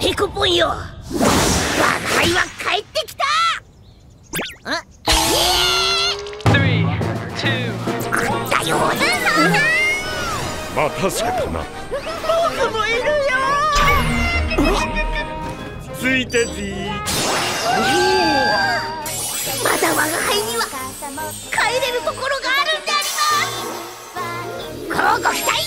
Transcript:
ヘコポンよ。我が輩は帰ってきた。あえー、さまたしかな。僕もいるよ。ついまだ我が輩には帰れるところがあるんであります。乞うご期待。